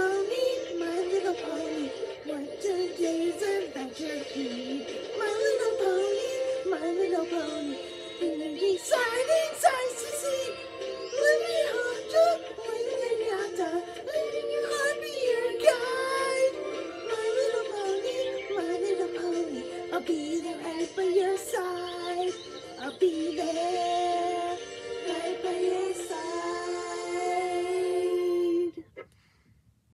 pony, my little pony. What a day's adventure be? My little pony, my little pony. In an exciting sight to see. Let Living Honda, living Yata, living let heart be your guide. My little pony, my little pony. I'll be there right by your side.